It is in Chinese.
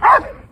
啊！